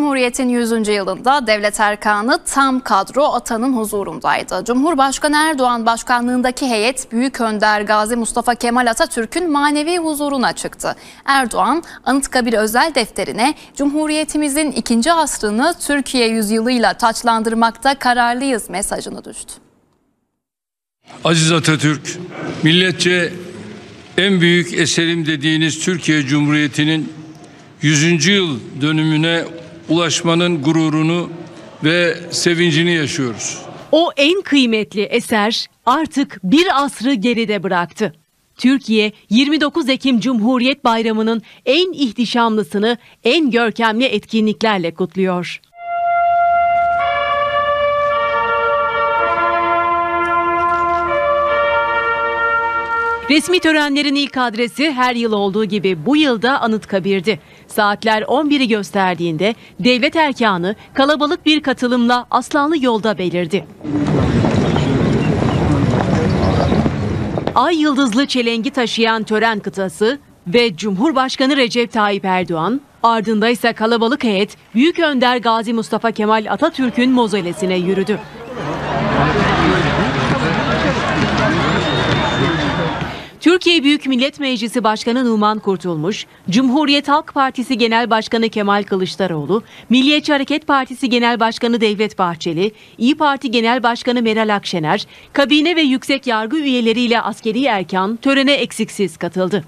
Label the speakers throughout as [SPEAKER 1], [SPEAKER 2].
[SPEAKER 1] Cumhuriyet'in 100. yılında devlet erkanı tam kadro atanın huzurundaydı. Cumhurbaşkanı Erdoğan başkanlığındaki heyet Büyük Önder Gazi Mustafa Kemal Atatürk'ün manevi huzuruna çıktı. Erdoğan Anıtkabir özel defterine Cumhuriyetimizin ikinci asrını Türkiye yüzyılıyla taçlandırmakta kararlıyız mesajını düştü.
[SPEAKER 2] Aziz Atatürk, milletçe en büyük eserim dediğiniz Türkiye Cumhuriyeti'nin 100. yıl dönümüne ulaşmanın gururunu ve sevincini yaşıyoruz.
[SPEAKER 3] O en kıymetli eser artık bir asrı geride bıraktı. Türkiye 29 Ekim Cumhuriyet Bayramı'nın en ihtişamlısını en görkemli etkinliklerle kutluyor. Resmi törenlerin ilk adresi her yıl olduğu gibi bu yılda Anıtkabir'di. Saatler 11'i gösterdiğinde devlet erkanı kalabalık bir katılımla Aslanlı yolda belirdi. Ay yıldızlı çelengi taşıyan tören kıtası ve Cumhurbaşkanı Recep Tayyip Erdoğan, ardında ise kalabalık heyet Büyük Önder Gazi Mustafa Kemal Atatürk'ün mozolesine yürüdü. Türkiye Büyük Millet Meclisi Başkanı Numan Kurtulmuş, Cumhuriyet Halk Partisi Genel Başkanı Kemal Kılıçdaroğlu, Milliyetçi Hareket Partisi Genel Başkanı Devlet Bahçeli, İyi Parti Genel Başkanı Meral Akşener, kabine ve yüksek yargı üyeleriyle askeri erkan törene eksiksiz katıldı.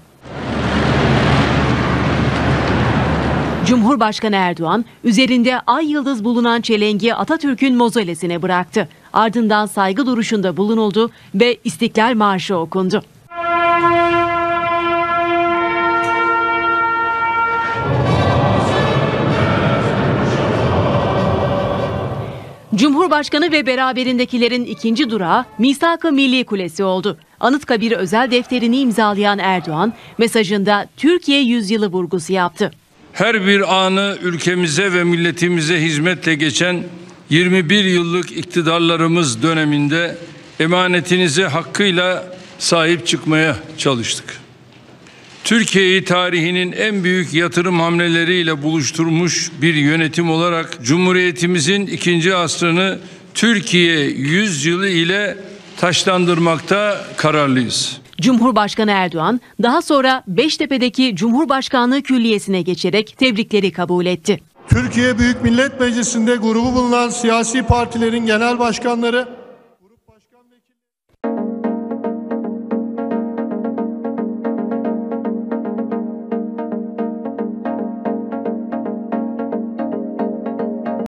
[SPEAKER 3] Cumhurbaşkanı Erdoğan üzerinde ay yıldız bulunan çelengi Atatürk'ün mozolesine bıraktı. Ardından saygı duruşunda bulunuldu ve İstiklal Marşı okundu. Cumhurbaşkanı ve beraberindekilerin ikinci durağı Misak-ı Milli Kulesi oldu. Anıtkabir özel defterini imzalayan Erdoğan mesajında Türkiye yüzyılı vurgusu yaptı.
[SPEAKER 2] Her bir anı ülkemize ve milletimize hizmetle geçen 21 yıllık iktidarlarımız döneminde emanetinize hakkıyla sahip çıkmaya çalıştık. Türkiye'yi tarihinin en büyük yatırım hamleleriyle buluşturmuş bir yönetim olarak Cumhuriyetimizin ikinci asrını Türkiye 100 yılı ile taşlandırmakta kararlıyız.
[SPEAKER 3] Cumhurbaşkanı Erdoğan daha sonra Beştepe'deki Cumhurbaşkanlığı Külliyesi'ne geçerek tebrikleri kabul etti.
[SPEAKER 4] Türkiye Büyük Millet Meclisi'nde grubu bulunan siyasi partilerin genel başkanları